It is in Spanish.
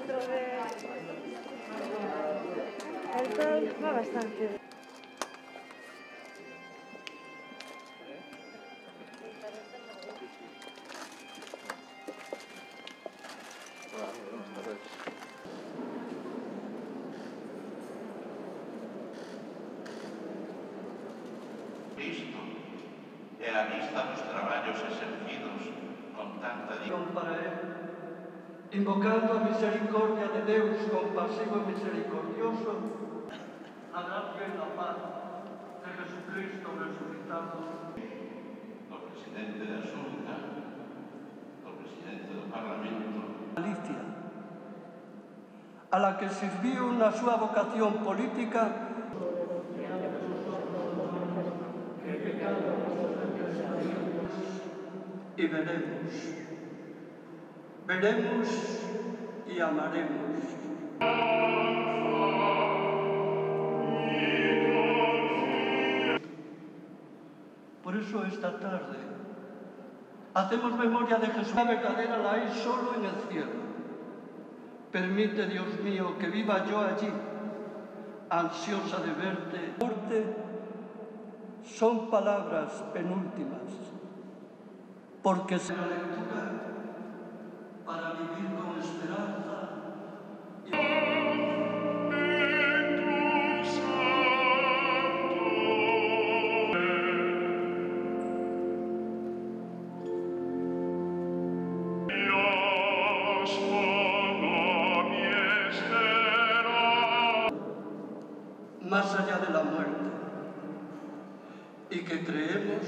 El tal va bastante. Cristo e a vista dos traballos exercidos con tanta dignidade invocando a misericordia de Deus compasivo e misericordioso, a gracia e a paz de Jesucristo resucitado. O presidente da Xunta, o presidente do Parlamento. Galicia, a la que sirviu na súa vocación política e veremos veremos y amaremos. Por eso esta tarde hacemos memoria de Jesús, la verdadera la hay solo en el cielo. Permite, Dios mío, que viva yo allí, ansiosa de verte. Son palabras penúltimas, porque se vivir con esperanza. más allá de la muerte y que creemos